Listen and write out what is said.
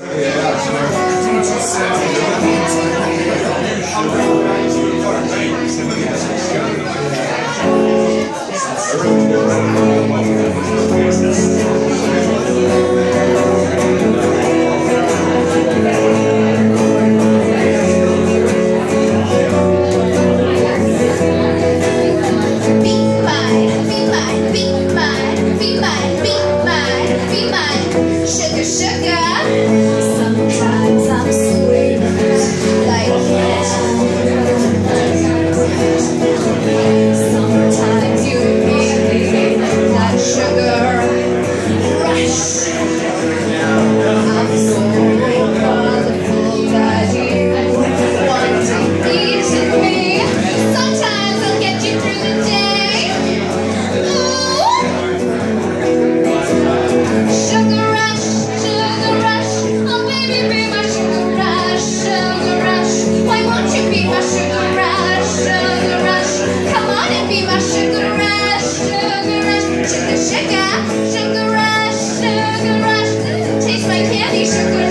Thank Deus.